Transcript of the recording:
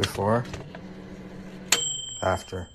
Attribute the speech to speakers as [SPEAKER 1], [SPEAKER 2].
[SPEAKER 1] Before. After.